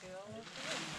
girl.